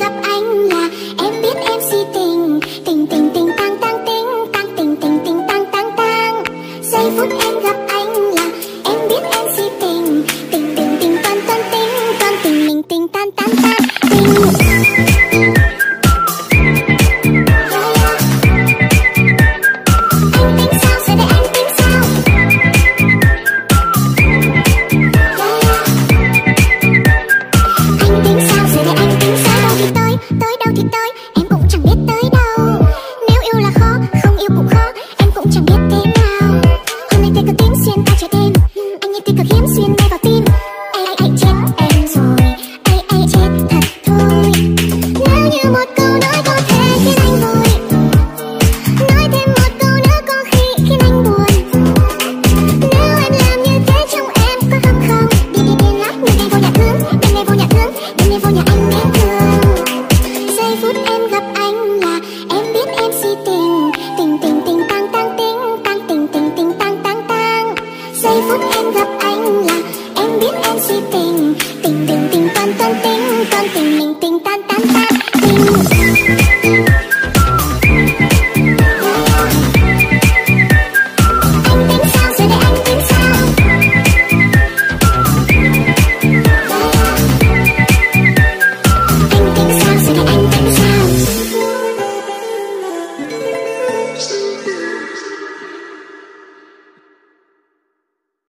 gặp anh là em biết em si tình. Tình tình tình tăng tăng tình tăng tình tình tình tăng tăng tăng giây phút em gặp anh là em biết em si tình. Tình tình tình tăng tăng tình tăng tình tình tình tăng tăng tăng tình em gặp anh là em biết em si tình. Tình tình tình tan tan tình tan tình mình tình tan tan tan. Tình Thank you.